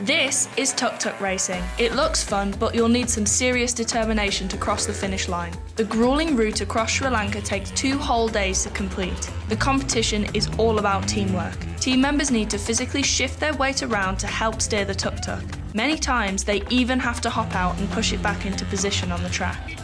This is tuk tuk racing. It looks fun, but you'll need some serious determination to cross the finish line. The grueling route across Sri Lanka takes two whole days to complete. The competition is all about teamwork. Team members need to physically shift their weight around to help steer the tuk tuk. Many times, they even have to hop out and push it back into position on the track.